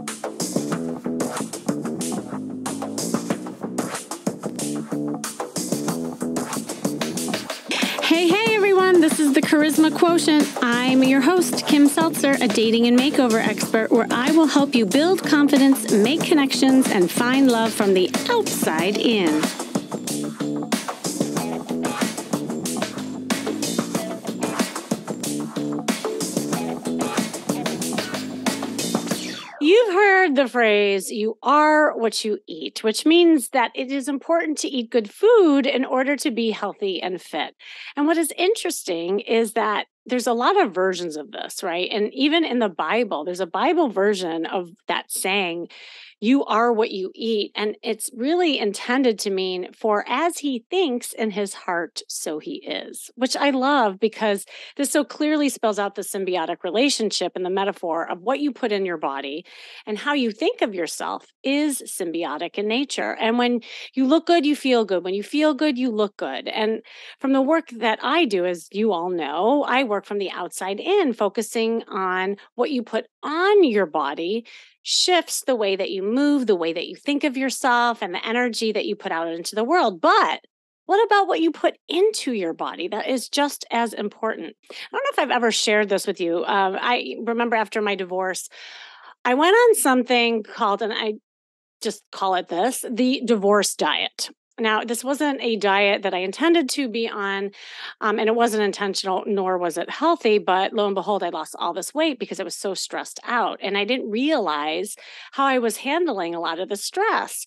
Hey, hey, everyone. This is the Charisma Quotient. I'm your host, Kim Seltzer, a dating and makeover expert, where I will help you build confidence, make connections, and find love from the outside in. The phrase, you are what you eat, which means that it is important to eat good food in order to be healthy and fit. And what is interesting is that there's a lot of versions of this, right? And even in the Bible, there's a Bible version of that saying, you are what you eat. And it's really intended to mean, for as he thinks in his heart, so he is, which I love because this so clearly spells out the symbiotic relationship and the metaphor of what you put in your body and how you think of yourself is symbiotic in nature. And when you look good, you feel good. When you feel good, you look good. And from the work that I do, as you all know, I work from the outside in, focusing on what you put on your body shifts the way that you move, the way that you think of yourself, and the energy that you put out into the world. But what about what you put into your body? That is just as important. I don't know if I've ever shared this with you. Um, I remember after my divorce, I went on something called, and I just call it this the divorce diet. Now, this wasn't a diet that I intended to be on, um, and it wasn't intentional, nor was it healthy. But lo and behold, I lost all this weight because I was so stressed out. And I didn't realize how I was handling a lot of the stress.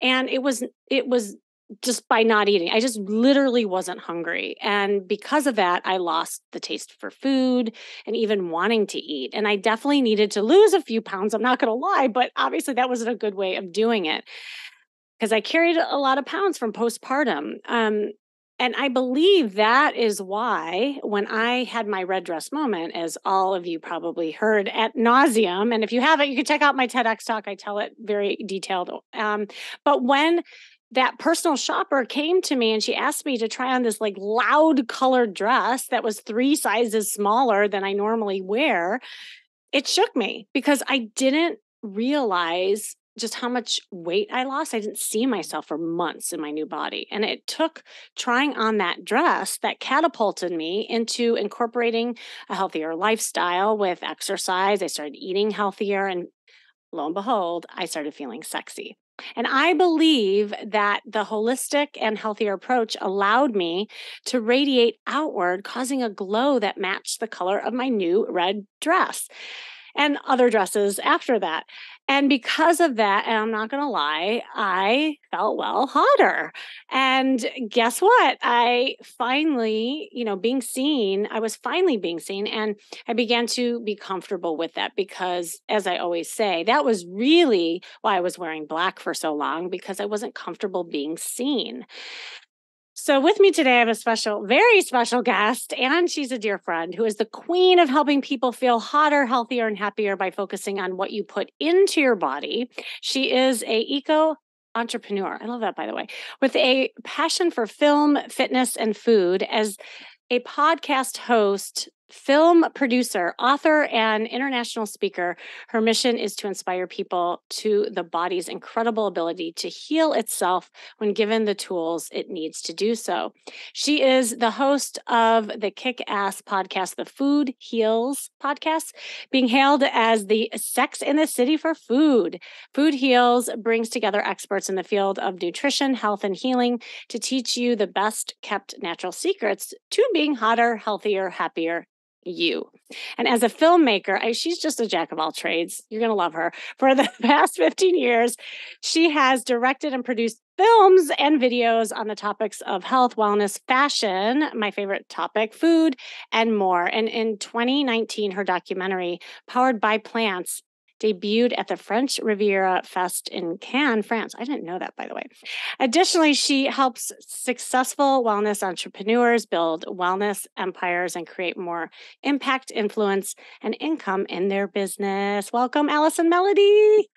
And it was, it was just by not eating. I just literally wasn't hungry. And because of that, I lost the taste for food and even wanting to eat. And I definitely needed to lose a few pounds. I'm not going to lie, but obviously that wasn't a good way of doing it because I carried a lot of pounds from postpartum. Um, and I believe that is why when I had my red dress moment, as all of you probably heard at nauseum, and if you haven't, you can check out my TEDx talk. I tell it very detailed. Um, but when that personal shopper came to me and she asked me to try on this like loud colored dress that was three sizes smaller than I normally wear, it shook me because I didn't realize just how much weight I lost. I didn't see myself for months in my new body. And it took trying on that dress that catapulted me into incorporating a healthier lifestyle with exercise. I started eating healthier. And lo and behold, I started feeling sexy. And I believe that the holistic and healthier approach allowed me to radiate outward, causing a glow that matched the color of my new red dress and other dresses after that. And because of that, and I'm not going to lie, I felt well hotter. And guess what? I finally, you know, being seen, I was finally being seen. And I began to be comfortable with that because, as I always say, that was really why I was wearing black for so long because I wasn't comfortable being seen. So, with me today, I have a special, very special guest, and she's a dear friend who is the queen of helping people feel hotter, healthier, and happier by focusing on what you put into your body. She is a eco entrepreneur. I love that, by the way, with a passion for film, fitness, and food. As a podcast host, film producer, author, and international speaker. Her mission is to inspire people to the body's incredible ability to heal itself when given the tools it needs to do so. She is the host of the kick ass podcast, the Food Heals podcast, being hailed as the Sex in the City for Food. Food Heals brings together experts in the field of nutrition, health, and healing to teach you the best kept natural secrets to being hotter, healthier, happier, you. And as a filmmaker, I, she's just a jack of all trades. You're going to love her. For the past 15 years, she has directed and produced films and videos on the topics of health, wellness, fashion, my favorite topic, food, and more. And in 2019, her documentary, Powered by Plants, debuted at the French Riviera Fest in Cannes, France. I didn't know that, by the way. Additionally, she helps successful wellness entrepreneurs build wellness empires and create more impact, influence, and income in their business. Welcome, Allison Melody.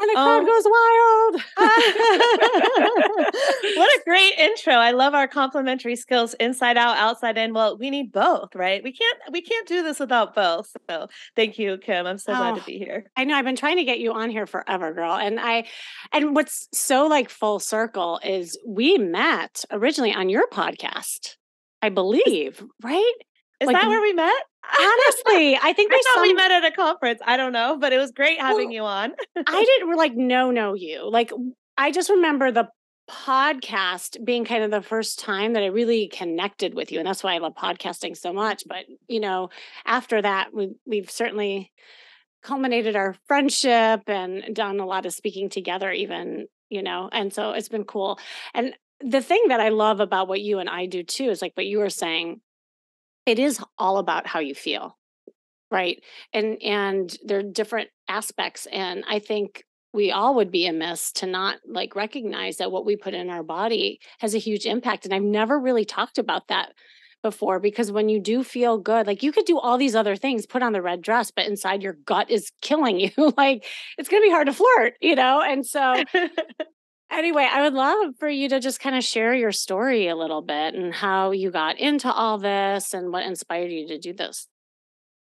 And the crowd um, goes wild. what a great intro. I love our complementary skills inside out, outside in. Well, we need both, right? We can't we can't do this without both. So thank you, Kim. I'm so oh, glad to oh, be here. I know I've been trying to get you on here forever, girl. And I and what's so like full circle is we met originally on your podcast, I believe, right? Is like, that where we met? Honestly, I think I thought some... we met at a conference. I don't know, but it was great having well, you on. I didn't like no know you. Like I just remember the podcast being kind of the first time that I really connected with you, and that's why I love podcasting so much. But you know, after that, we we've certainly culminated our friendship and done a lot of speaking together, even you know, and so it's been cool. And the thing that I love about what you and I do too is like what you were saying it is all about how you feel right? And and there are different aspects and i think we all would be amiss to not like recognize that what we put in our body has a huge impact and i've never really talked about that before because when you do feel good like you could do all these other things put on the red dress but inside your gut is killing you like it's going to be hard to flirt you know? And so Anyway, I would love for you to just kind of share your story a little bit and how you got into all this and what inspired you to do this.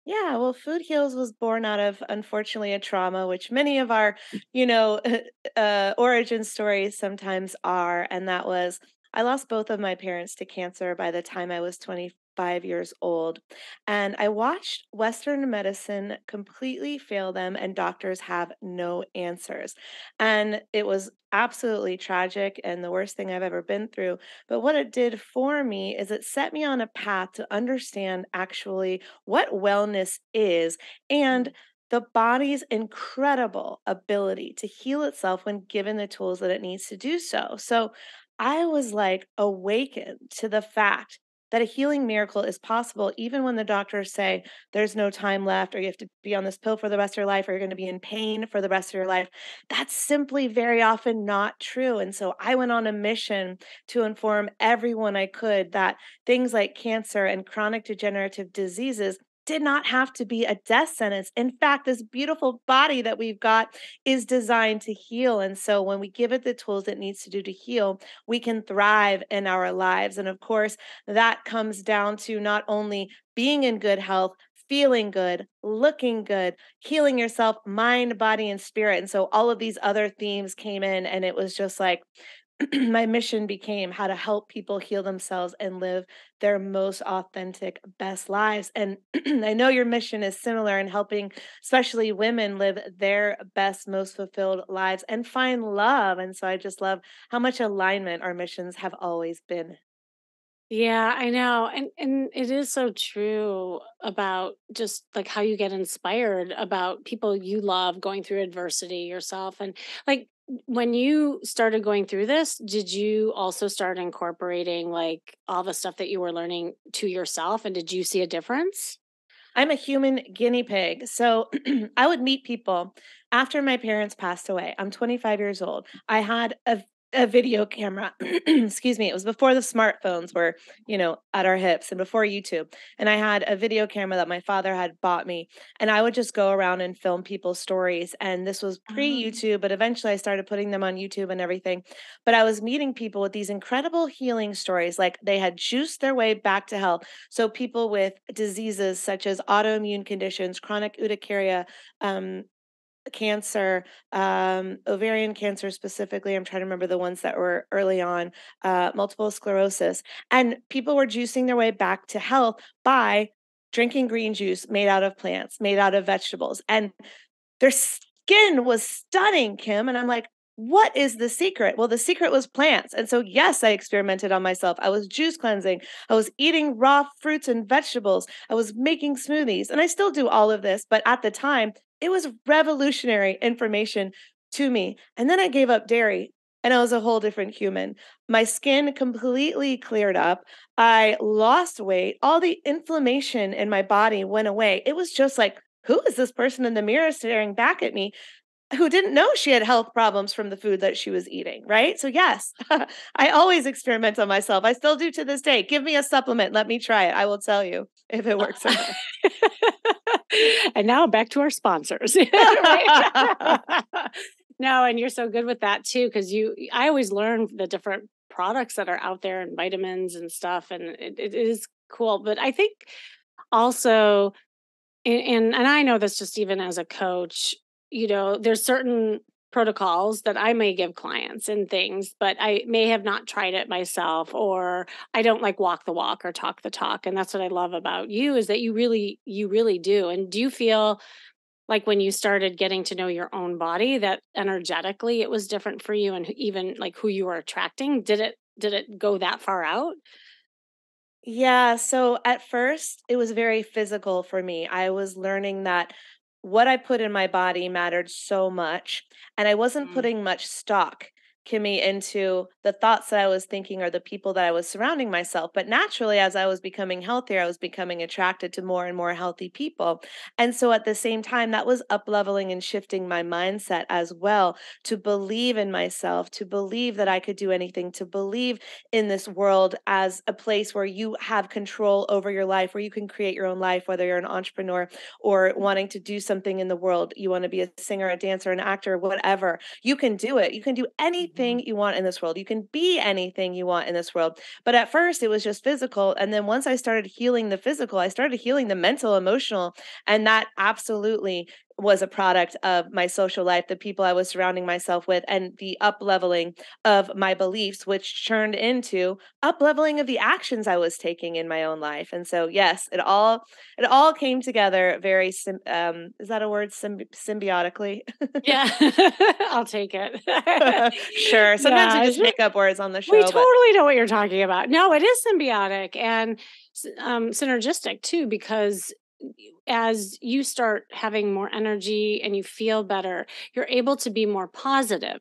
Yeah, well, Food Heals was born out of, unfortunately, a trauma, which many of our, you know, uh, origin stories sometimes are. And that was I lost both of my parents to cancer by the time I was 20, five years old. And I watched Western medicine completely fail them, and doctors have no answers. And it was absolutely tragic and the worst thing I've ever been through. But what it did for me is it set me on a path to understand actually what wellness is and mm. the body's incredible ability to heal itself when given the tools that it needs to do so. So I was like awakened to the fact that a healing miracle is possible even when the doctors say there's no time left or you have to be on this pill for the rest of your life or you're going to be in pain for the rest of your life. That's simply very often not true. And so I went on a mission to inform everyone I could that things like cancer and chronic degenerative diseases did not have to be a death sentence. In fact, this beautiful body that we've got is designed to heal. And so when we give it the tools it needs to do to heal, we can thrive in our lives. And of course, that comes down to not only being in good health, feeling good, looking good, healing yourself, mind, body, and spirit. And so all of these other themes came in, and it was just like, my mission became how to help people heal themselves and live their most authentic, best lives. And I know your mission is similar in helping, especially women, live their best, most fulfilled lives and find love. And so I just love how much alignment our missions have always been. Yeah, I know. And and it is so true about just like how you get inspired about people you love going through adversity yourself and like when you started going through this, did you also start incorporating like all the stuff that you were learning to yourself? And did you see a difference? I'm a human guinea pig. So I would meet people after my parents passed away. I'm 25 years old. I had a a video camera. Excuse me. It was before the smartphones were, you know, at our hips and before YouTube. And I had a video camera that my father had bought me. And I would just go around and film people's stories. And this was pre oh. YouTube, but eventually I started putting them on YouTube and everything. But I was meeting people with these incredible healing stories. Like they had juiced their way back to health. So people with diseases such as autoimmune conditions, chronic urticaria, um, cancer, um, ovarian cancer specifically. I'm trying to remember the ones that were early on, uh, multiple sclerosis. And people were juicing their way back to health by drinking green juice made out of plants, made out of vegetables. And their skin was stunning, Kim. And I'm like, what is the secret? Well, the secret was plants. And so, yes, I experimented on myself. I was juice cleansing. I was eating raw fruits and vegetables. I was making smoothies. And I still do all of this. But at the time, it was revolutionary information to me. And then I gave up dairy and I was a whole different human. My skin completely cleared up. I lost weight. All the inflammation in my body went away. It was just like, who is this person in the mirror staring back at me? Who didn't know she had health problems from the food that she was eating, right? So, yes, I always experiment on myself. I still do to this day. Give me a supplement. Let me try it. I will tell you if it works or not. and now back to our sponsors. No, and you're so good with that too, because you I always learn the different products that are out there and vitamins and stuff, and it, it is cool. But I think also and, and and I know this just even as a coach, you know, there's certain protocols that I may give clients and things, but I may have not tried it myself or I don't like walk the walk or talk the talk. And that's what I love about you is that you really you really do. And do you feel like when you started getting to know your own body that energetically it was different for you and even like who you were attracting? Did it did it go that far out? Yeah, so at first it was very physical for me. I was learning that what I put in my body mattered so much, and I wasn't Mm. putting much stock, Kimmy, into the thoughts that I was thinking or the people that I was surrounding myself. But naturally, as I was becoming healthier, I was becoming attracted to more and more healthy people. And so at the same time, that was up leveling and shifting my mindset as well to believe in myself, to believe that I could do anything, to believe in this world as a place where you have control over your life, where you can create your own life, whether you're an entrepreneur or wanting to do something in the world. You want to be a singer, a dancer, an actor, whatever. You can do it. You can do anything Mhm. you want in this world. You can be anything you want in this world. But at first, it was just physical. And then once I started healing the physical, I started healing the mental, emotional. And that absolutely was a product of my social life, the people I was surrounding myself with, and the up leveling of my beliefs, which turned into up leveling of the actions I was taking in my own life. And so, yes, it all it all came together very um, is that a word Symbi- symbiotically? Yeah, I'll take it. sure. Sometimes we yeah, just make up words on the We show, but totally know what you're talking about. No, it is symbiotic and um, synergistic too, because as you start having more energy and you feel better, you're able to be more positive,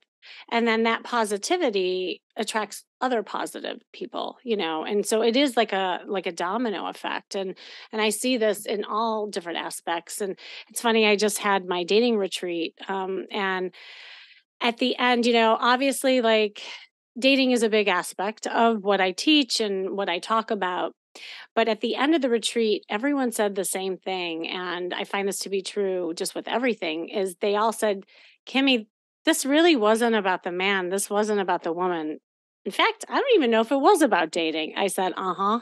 and then that positivity attracts other positive people you know and so it is like a like a domino effect and and i see this in all different aspects and it's funny i just had my dating retreat um and at the end, you know, obviously, like dating is a big aspect of what I teach and what I talk about. But at the end of the retreat, everyone said the same thing. And I find this to be true just with everything is they all said, Kimmy, this really wasn't about the man. This wasn't about the woman. In fact, I don't even know if it was about dating. I said, uh huh.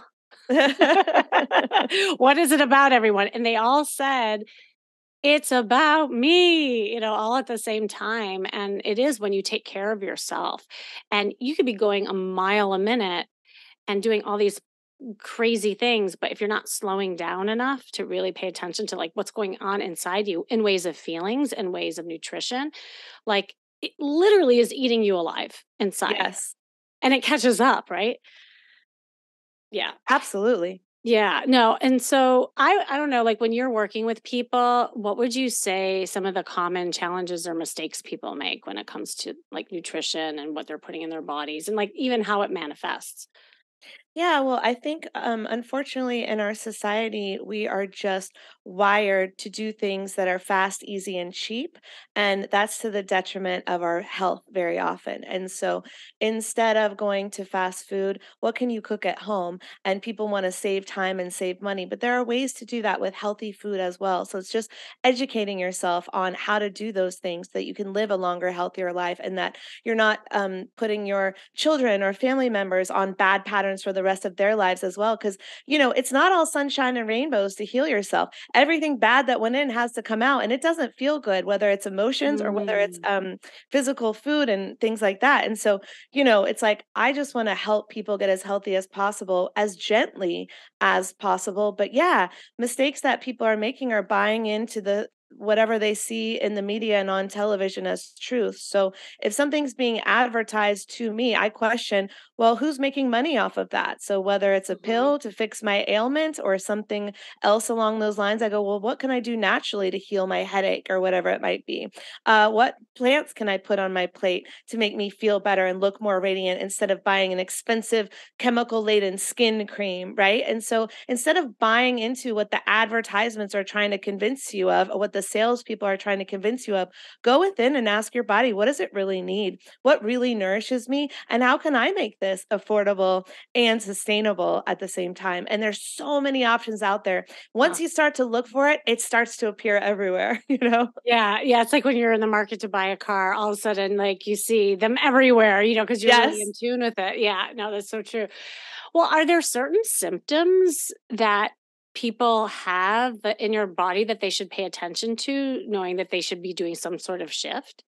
what is it about everyone? And they all said it's about me, you know, all at the same time. And it is when you take care of yourself. And you could be going a mile a minute and doing all these crazy things. But if you're not slowing down enough to really pay attention to like what's going on inside you in ways of feelings and ways of nutrition, like it literally is eating you alive inside yes, and it catches up, right? Yeah. absolutely. Yeah, no, and so I I don't know, like when you're working with people, what would you say some of the common challenges or mistakes people make when it comes to like nutrition and what they're putting in their bodies and like even how it manifests? Yeah, well, I think um, unfortunately in our society, we are just wired to do things that are fast, easy, and cheap. And that's to the detriment of our health very often. And so instead of going to fast food, what can you cook at home? And people want to save time and save money, but there are ways to do that with healthy food as well. So it's just educating yourself on how to do those things that you can live a longer, healthier life and that you're not um, putting your children or family members on bad patterns for the rest of their lives as well. Because, you know, it's not all sunshine and rainbows to heal yourself. Everything bad that went in has to come out, and it doesn't feel good, whether it's emotions or whether it's Mm, um, physical food and things like that. And so, you know, it's like I just want to help people get as healthy as possible, as gently as possible. But yeah, mistakes that people are making are buying into the whatever they see in the media and on television as truth. So if something's being advertised to me, I question, well, who's making money off of that? So whether it's a mhm, pill to fix my ailment or something else along those lines, I go, well, what can I do naturally to heal my headache or whatever it might be? Uh, what plants can I put on my plate to make me feel better and look more radiant instead of buying an expensive chemical laden skin cream, right? And so instead of buying into what the advertisements are trying to convince you of, or what the the salespeople are trying to convince you of. Go within and ask your body, what does it really need? What really nourishes me? And how can I make this affordable and sustainable at the same time? And there's so many options out there. Once you start to look for it, it starts to appear everywhere, you know? Yeah, yeah. It's like when you're in the market to buy a car, all of a sudden, like you see them everywhere, you know, because you're Yes. really in tune with it. Yeah, no, that's so true. Well, are there certain symptoms that people have in your body that they should pay attention to, knowing that they should be doing some sort of shift?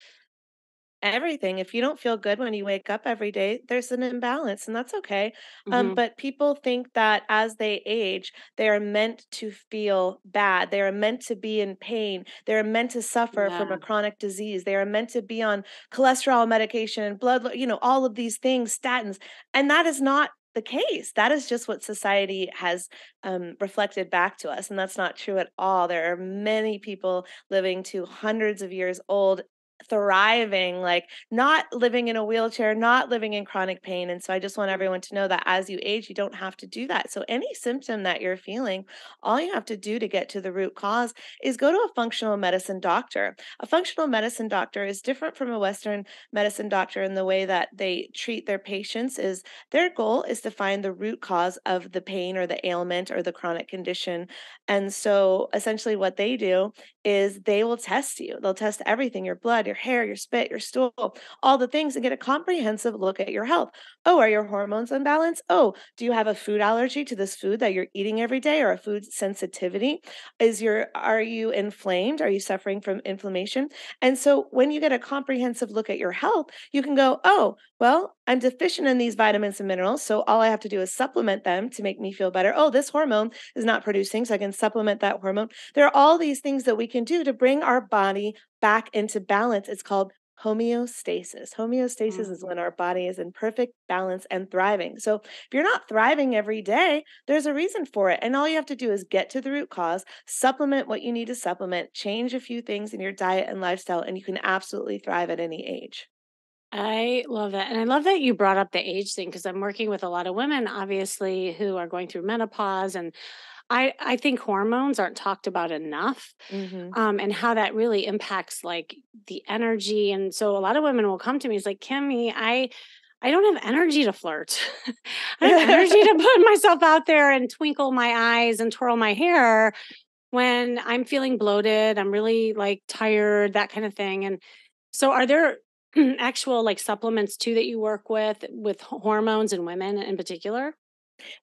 Everything. If you don't feel good when you wake up every day, there's an imbalance, and that's okay. Um, hmm but people think that as they age, they are meant to feel bad. They are meant to be in pain. They're meant to suffer from a chronic disease. They are meant to be on cholesterol medication and blood, you know, all of these things, statins. And that is not the case. That is just what society has um, reflected back to us. And that's not true at all. There are many people living to hundreds of years old thriving, like not living in a wheelchair, not living in chronic pain. And so I just want mm-hmm. everyone to know that as you age, you don't have to do that. So any symptom that you're feeling, all you have to do to get to the root cause is go to a functional medicine doctor. A functional medicine doctor is different from a Western medicine doctor in the way that they treat their patients is their goal is to find the root cause of the pain or the ailment or the chronic condition. And so essentially what they do is they will test you. They'll test everything your blood, your hair, your spit, your stool, all the things and get a comprehensive look at your health. Oh, are your hormones unbalanced? Oh, do you have a food allergy to this food that you're eating every day or a food sensitivity? Is your are you inflamed? Are you suffering from inflammation? And so when you get a comprehensive look at your health, you can go, "Oh, well, I'm deficient in these vitamins and minerals, so all I have to do is supplement them to make me feel better. Oh, this hormone is not producing, so I can supplement that hormone." There are all these things that we can do to bring our body back into balance. It's called homeostasis. Homeostasis is Mhm. when our body is in perfect balance and thriving. So, if you're not thriving every day, there's a reason for it. And all you have to do is get to the root cause, supplement what you need to supplement, change a few things in your diet and lifestyle, and you can absolutely thrive at any age. I love that. And I love that you brought up the age thing because I'm working with a lot of women, obviously, who are going through menopause. And I, I think hormones aren't talked about enough hmm um, and how that really impacts like the energy. And so a lot of women will come to me, it's like, Kimmy, I, I don't have energy to flirt. I don't have energy to put myself out there and twinkle my eyes and twirl my hair when I'm feeling bloated. I'm really like tired, that kind of thing. And so are there actual like supplements too that you work with with hormones and women in particular?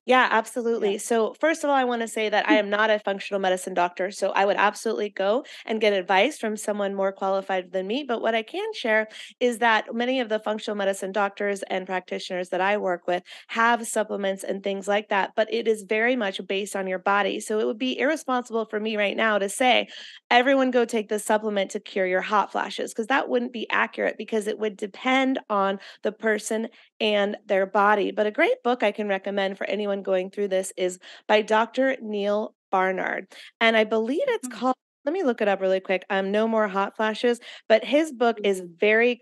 Yeah, Yeah. absolutely. So, first of all, I want to say that I hmm. am not a functional medicine doctor. So, I would absolutely go and get advice from someone more qualified than me. But what I can share is that many of the functional medicine doctors and practitioners that I work with have supplements and things like that. But it is very much based on your body. So, it would be irresponsible for me right now to say, everyone go take this supplement to cure your hot flashes, because that wouldn't be accurate because it would depend on the person and their body. But a great book I can recommend for anyone going through this is by Dr. Neal Barnard. And I believe it's Mhm. called let me look it up really quick. Um, No More Hot Flashes. But his book is Mhm. very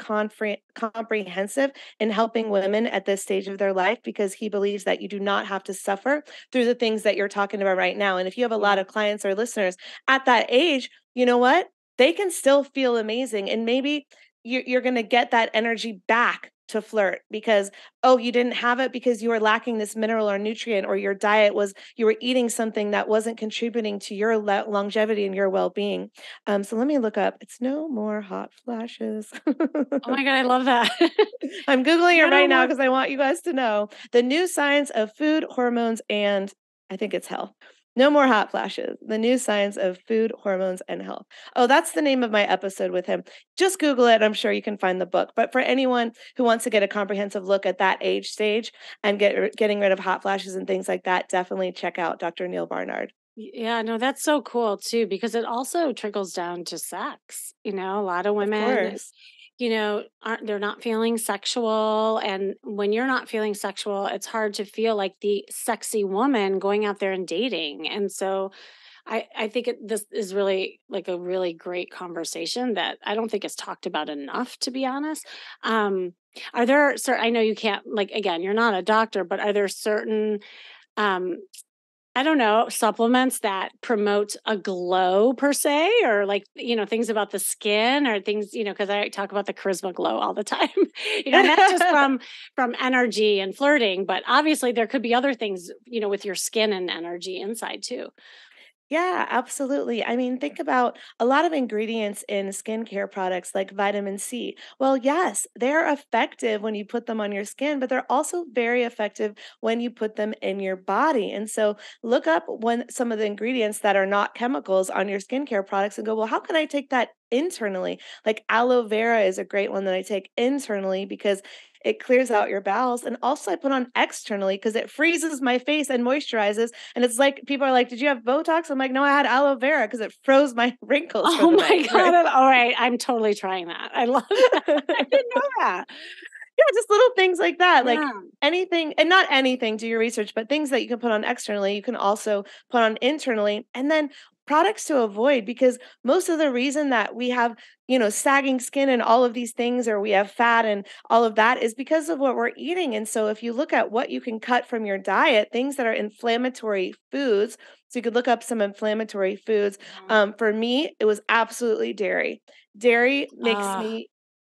comprehensive in helping women at this stage of their life because he believes that you do not have to suffer through the things that you're talking about right now. And if you have a lot of clients or listeners at that age, you know what? They can still feel amazing. And maybe you're, you're going to get that energy back to flirt because oh you didn't have it because you were lacking this mineral or nutrient or your diet was you were eating something that wasn't contributing to your lo- longevity and your well-being. Um so let me look up it's no more hot flashes. Oh my god, I love that. i'm googling it right now because i want you guys to know the new science of food hormones and i think it's health no more hot flashes. The new science of food hormones and health. Oh that's the name of my episode with him. Just google it i'm sure you can find the book. But for anyone who wants to get a comprehensive look at that age stage and get getting rid of hot flashes and things like that definitely check out dr neal barnard. Yeah, no, that's so cool too because it also trickles down to sex. You know, a lot of of women course you know, aren't they're not feeling sexual. And when you're not feeling sexual, it's hard to feel like the sexy woman going out there and dating. And so I, I think it, this is really like a really great conversation that I don't think is talked about enough, to be honest. Um, are there certain, I know you can't, like, again, you're not a doctor, but are there certain um, I don't know, supplements that promote a glow per se, or like, you know, things about the skin or things, you know, because I talk about the charisma glow all the time. you know, not just from from energy and flirting, but obviously there could be other things, you know, with your skin and energy inside too. Yeah, absolutely. I mean, think about a lot of ingredients in skincare products like vitamin C. Well, yes, they're effective when you put them on your skin, but they're also very effective when you put them in your body. And so look up when some of the ingredients that are not chemicals on your skincare products and go, well, how can I take that internally? Like aloe vera is a great one that I take internally because it clears out your bowels. And also, I put on externally because it freezes my face and moisturizes. And it's like people are like, "Did you have Botox?" I'm like, "No, I had aloe vera because it froze my wrinkles." Oh my night, god! Right? All right, I'm totally trying that. I love that. I didn't know that. Yeah, just little things like that. Like anything, and not anything, do your research, but things that you can put on externally, you can also put on internally. And then products to avoid because most of the reason that we have you know sagging skin and all of these things or we have fat and all of that is because of what we're eating. And so if you look at what you can cut from your diet things that are inflammatory foods so you could look up some inflammatory foods mm-hmm. um, for me it was absolutely dairy. Dairy makes uh. me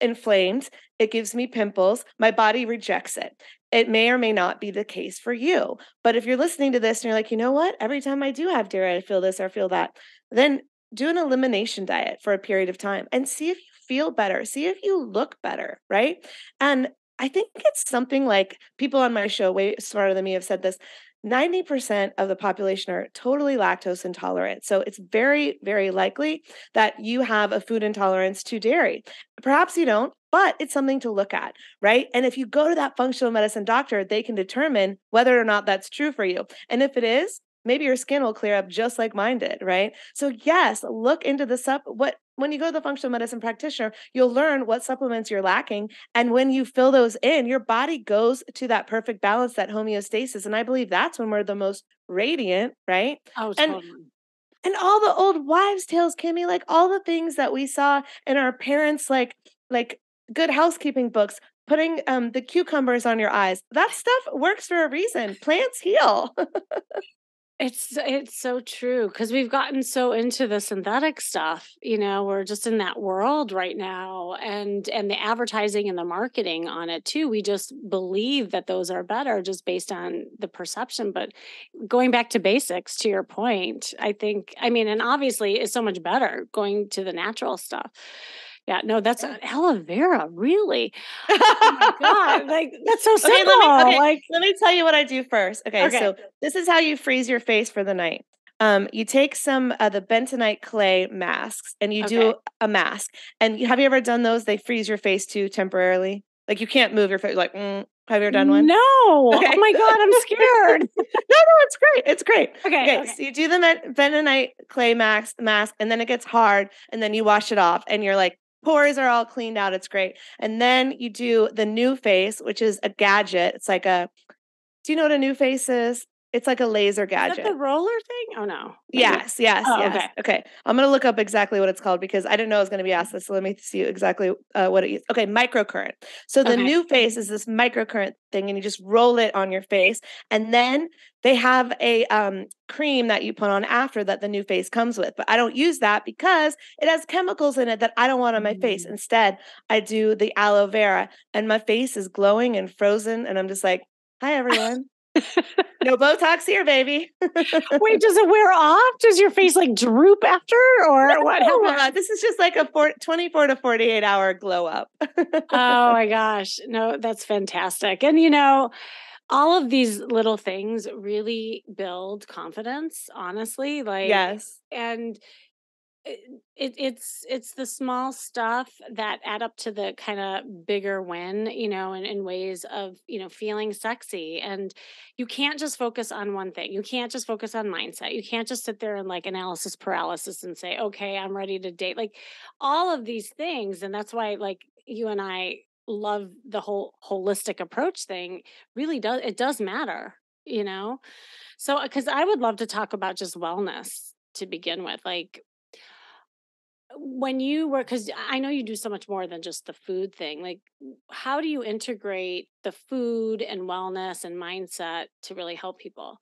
inflamed. It gives me pimples. My body rejects it it may or may not be the case for you. But if you're listening to this and you're like, you know what? Every time I do have dairy, I feel this or feel that, then do an elimination diet for a period of time and see if you feel better, see if you look better, right? And I think it's something like people on my show, way smarter than me, have said this 90% of the population are totally lactose intolerant. So it's very, very likely that you have a food intolerance to dairy. Perhaps you don't, but it's something to look at, right? And if you go to that functional medicine doctor, they can determine whether or not that's true for you. And if it is, maybe your skin will clear up just like mine did, right? So yes, look into the sup what when you go to the functional medicine practitioner, you'll learn what supplements you're lacking. And when you fill those in, your body goes to that perfect balance, that homeostasis. And I believe that's when we're the most radiant, right? Oh, totally. And, and all the old wives' tales, Kimmy, like all the things that we saw in our parents, like like good housekeeping books, putting um the cucumbers on your eyes. That stuff works for a reason. Plants heal. It's it's so true because we've gotten so into the synthetic stuff, you know, we're just in that world right now and and the advertising and the marketing on it too. We just believe that those are better just based on the perception, but going back to basics to your point, I think I mean and obviously it's so much better going to the natural stuff. Yeah, no, that's an aloe vera, really. Oh my god, like that's so simple. Okay, let me, okay, like let me tell you what I do first. Okay, okay, so this is how you freeze your face for the night. Um, you take some of the bentonite clay masks and you okay. do a mask. And have you ever done those? They freeze your face too temporarily. Like you can't move your face. Like, mm, have you ever done one? No. Okay. Oh my god, I'm scared. no, no, it's great. It's great. Okay, okay. okay. So you do the bentonite clay mask, mask, and then it gets hard, and then you wash it off, and you're like, pores are all cleaned out. It's great. And then you do the NuFace, which is a gadget. It's like a, do you know what a NuFace is? It's like a laser gadget. the roller thing? Oh no. Yes, yes, oh, yes. Okay. okay. I'm gonna look up exactly what it's called because I didn't know I was gonna be asked this. So let me see exactly uh, what it is. Okay, microcurrent. So the okay. face is this microcurrent thing, and you just roll it on your face, and then they have a um, cream that you put on after that the NuFace comes with. But I don't use that because it has chemicals in it that I don't want on my mm. face. Instead, I do the aloe vera, and my face is glowing and frozen, and I'm just like, "Hi, everyone." No Botox here, baby. Wait, does it wear off? Does your face like droop after, or no, what? Uh, this is just like a four, 24 to 48 hour glow up. oh my gosh. No, that's fantastic. And you know, all of these little things really build confidence, honestly. Like, yes. And it, it's it's the small stuff that add up to the kind of bigger win you know in, in ways of you know feeling sexy and you can't just focus on one thing. You can't just focus on mindset. You can't just sit there and like analysis paralysis and say okay i'm ready to date. Like all of these things and that's why like you and i love the whole holistic approach thing really does it does matter you know? So because i would love to talk about just wellness to begin with like when you were because i know you do so much more than just the food thing like how do you integrate the food and wellness and mindset to really help people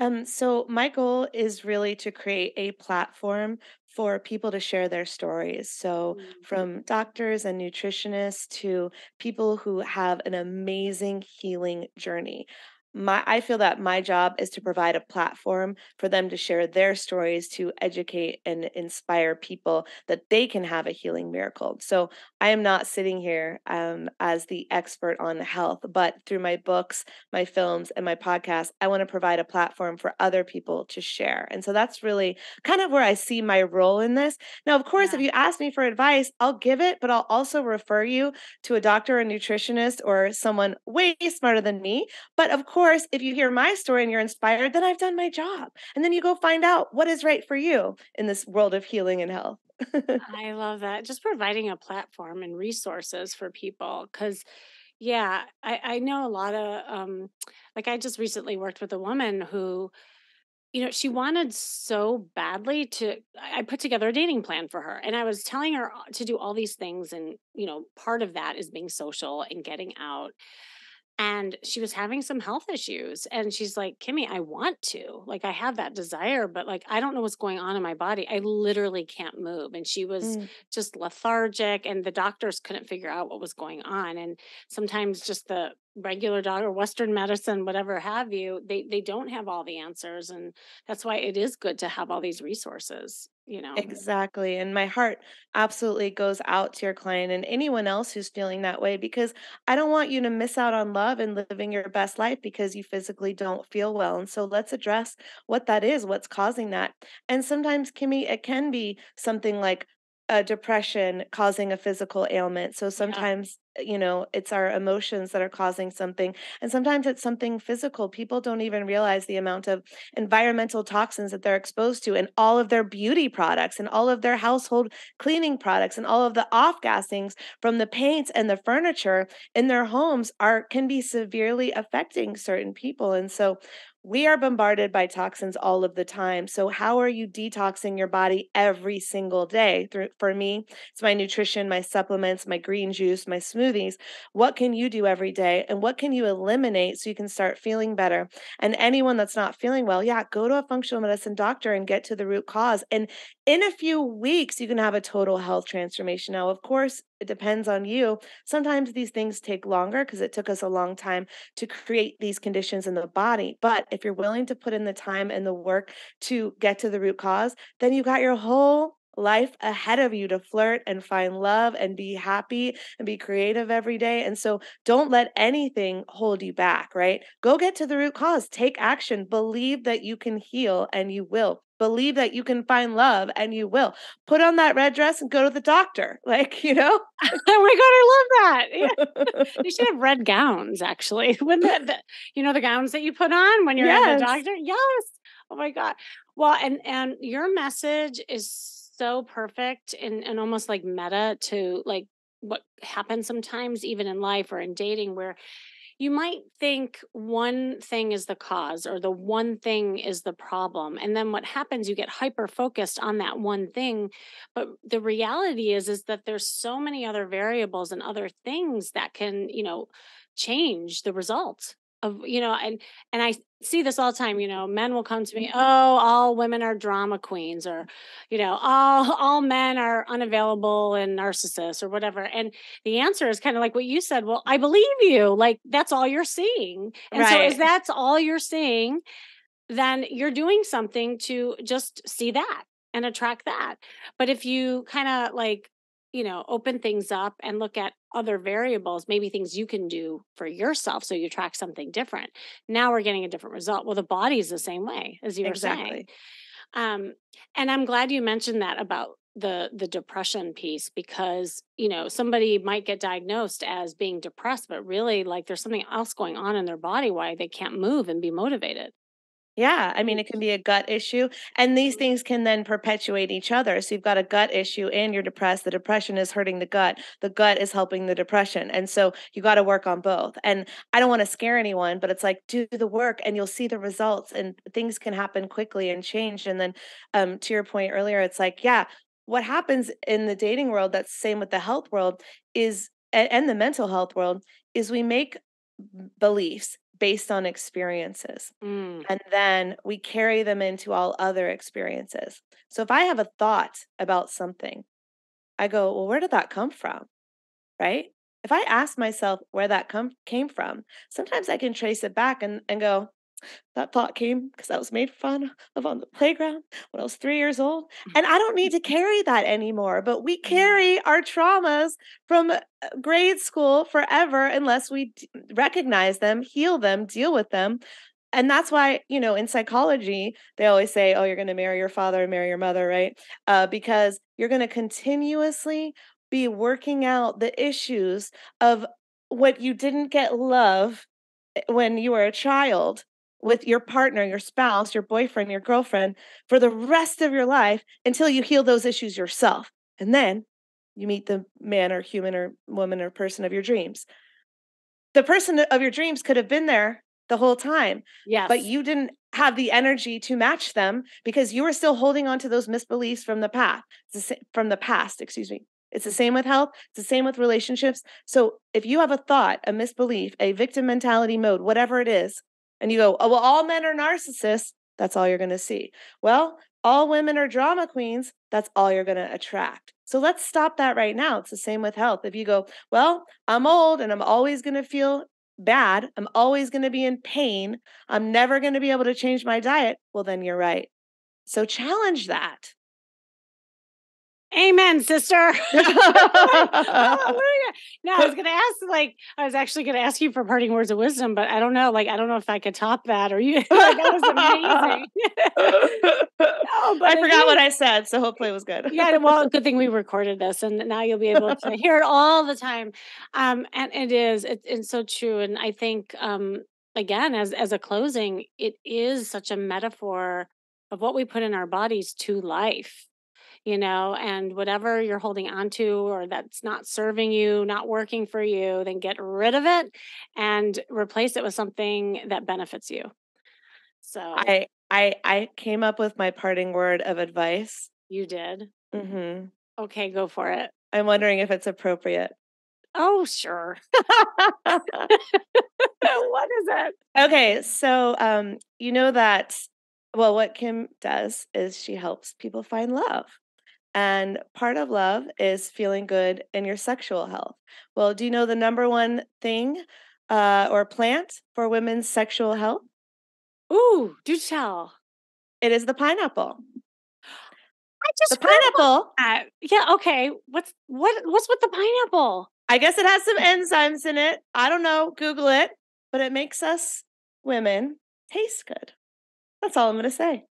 Um, so my goal is really to create a platform for people to share their stories. So Mm. from doctors and nutritionists to people who have an amazing healing journey. My I feel that my job is to provide a platform for them to share their stories to educate and inspire people that they can have a healing miracle. So I am not sitting here um, as the expert on health, but through my books, my films, and my podcast, I want to provide a platform for other people to share. And so that's really kind of where I see my role in this. Now, of course, if you ask me for advice, I'll give it, but I'll also refer you to a doctor, a nutritionist, or someone way smarter than me. But of course, if you hear my story and you're inspired, then I've done my job. And then you go find out what is right for you in this world of healing and health. I love that. Just providing a platform and resources for people. Cause yeah, I, I know a lot of um like I just recently worked with a woman who, you know, she wanted so badly to I I put together a dating plan for her. And I was telling her uh, to do all these things. And, you know, part of that is being social and getting out and she was having some health issues and she's like kimmy i want to like i have that desire but like i don't know what's going on in my body. I literally can't move. And she was Mm, just lethargic and the doctors couldn't figure out what was going on and sometimes just the regular doctor western medicine whatever have you they they don't have all the answers and that's why it is good to have all these resources you know Exactly. And my heart absolutely goes out to your client and anyone else who's feeling that way because I don't want you to miss out on love and living your best life because you physically don't feel well. And so let's address what that is, what's causing that. And sometimes, Kimmy, it can be something like a depression causing a physical ailment. So yeah sometimes, you know, it's our emotions that are causing something. And sometimes it's something physical. People don't even realize the amount of environmental toxins that they're exposed to and all of their beauty products and all of their household cleaning products and all of the off gassings from the paints and the furniture in their homes are can be severely affecting certain people and so we are bombarded by toxins all of the time. So, how are you detoxing your body every single day? For me, it's my nutrition, my supplements, my green juice, my smoothies. What can you do every day? And what can you eliminate so you can start feeling better? And anyone that's not feeling well, yeah, go to a functional medicine doctor and get to the root cause. And in a few weeks, you can have a total health transformation. Now, of course, it depends on you. Sometimes these things take longer because it took us a long time to create these conditions in the body. But if you're willing to put in the time and the work to get to the root cause, then you got your whole life ahead of you to flirt and find love and be happy and be creative every day. And so don't let anything hold you back, right? Go get to the root cause, take action, believe that you can heal and you will. Believe that you can find love and you will. Put on that red dress and go to the doctor. Like, you know? oh my god i love that Yeah. They should have red gowns, actually. When the, the you know the gowns that you put on when you're at the doctor? Yes. Oh my God. Well, and and your message is so perfect and and almost like meta to like what happens sometimes even in life or in dating where you might think one thing is the cause or the one thing is the problem and then what happens you get hyper focused on that one thing but the reality is is that there's so many other variables and other things that can you know change the result of you know and and i see this all the time you know men will come to me mm-hmm. oh all women are drama queens or you know all all men are unavailable and narcissists or whatever and the answer is kind of like what you said. Well, I believe you. Like that's all you're seeing. And so as Right. that's all you're seeing, then you're doing something to just see that and attract that. But if you kind of like, you know, open things up and look at other variables, maybe things you can do for yourself so you attract something different. Now we're getting a different result. Well, the body's the same way as you were saying. Um, and I'm glad you mentioned that about the the depression piece because you know somebody might get diagnosed as being depressed but really like there's something else going on in their body why they can't move and be motivated Yeah, I mean, Mm, it can be a gut issue, and these mhm. things can then perpetuate each other. So you've got a gut issue and you're depressed. The depression is hurting the gut. The gut is helping the depression. And so you got to work on both. And I don't want to scare anyone, but it's like do the work and you'll see the results and things can happen quickly and change. And then um to your point earlier, it's like, yeah, what happens in the dating world that's same with the health world is and the mental health world is we make beliefs based on experiences. Mm. And then we carry them into all other experiences. So if I have a thought about something, I go, well, where did that come from? Right? If I ask myself where that come came from, sometimes I can trace it back and, and go, that thought came because I was made fun of on the playground when I was three years old. And I don't need to carry that anymore. But we carry our traumas from uh, grade school forever unless we d- recognize them, heal them, deal with them. And that's why, you know, in psychology, they always say, oh, you're going to marry your father and marry your mother, right? Uh, because you're going to continuously be working out the issues of what you didn't get love eh, when you were a child with your partner, your spouse, your boyfriend, your girlfriend for the rest of your life until you heal those issues yourself. And then you meet the man or human or woman or person of your dreams. The person of your dreams could have been there the whole time, Yes. but you didn't have the energy to match them because you were still holding on to those misbeliefs from the past, from the past, excuse me. It's the same with health, it's the same with relationships. So if you have a thought, a misbelief, a victim mentality mode, whatever it is, and you go, oh, well, all men are narcissists, that's all you're going to see. Well, all women are drama queens, that's all you're going to attract. So let's stop that right now. It's the same with health. If you go, well, I'm old and I'm always going to feel bad, I'm always going to be in pain, I'm never going to be able to change my diet, well, then you're right. So challenge that. Amen, sister. No, I was gonna ask, like, I was actually gonna ask you for parting words of wisdom, but I don't know, like, I don't know if I could top that or you. like, that was amazing. no, I forgot what I said, so hopefully it was good. yeah, well, good thing we recorded this, and now you'll be able to hear it all the time. Um, and it is, it, it's so true, and I think, um, again, as as a closing, it is such a metaphor of what we put in our bodies to life you know, and whatever you're holding on to or that's not serving you, not working for you, then get rid of it and replace it with something that benefits you. So I I I came up with my parting word of advice. You did. Mm-hmm. Okay, go for it. I'm wondering if it's appropriate. Oh, sure. what is it? Okay, so um, you know that well, what Kim does is she helps people find love. And part of love is feeling good in your sexual health. Well, do you know the number one thing uh, or plant for women's sexual health? Ooh, do tell. It is the pineapple. I just the pineapple. Yeah. Okay. What's what? What's with the pineapple? I guess it has some enzymes in it. I don't know. Google it. But it makes us women taste good. That's all I'm going to say.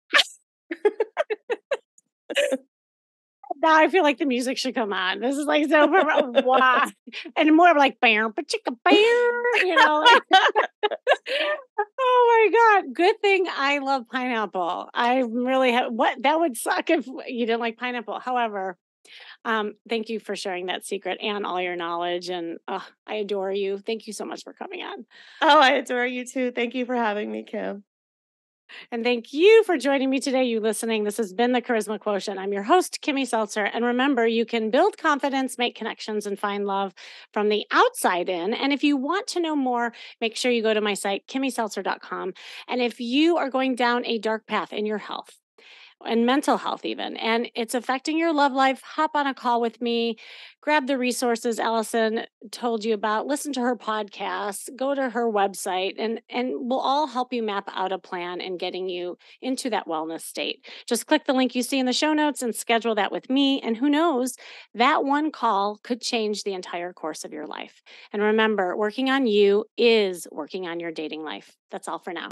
now I feel like the music should come on. This is like so wow, and more like bear, but chicka bear, you know. Like, oh my god! Good thing I love pineapple. I really have what that would suck if you didn't like pineapple. However, um, thank you for sharing that secret and all your knowledge. And uh, I adore you. Thank you so much for coming on. Oh, I adore you too. Thank you for having me, Kim. And thank you for joining me today, you listening. This has been the Charisma Quotient. I'm your host, Kimmy Seltzer. And remember, you can build confidence, make connections, and find love from the outside in. And if you want to know more, make sure you go to my site, kimmyseltzer.com. And if you are going down a dark path in your health, and mental health, even, and it's affecting your love life, hop on a call with me, grab the resources Allison told you about, listen to her podcast, go to her website, and, and we'll all help you map out a plan and getting you into that wellness state. Just click the link you see in the show notes and schedule that with me. And who knows, that one call could change the entire course of your life. And remember, working on you is working on your dating life. That's all for now.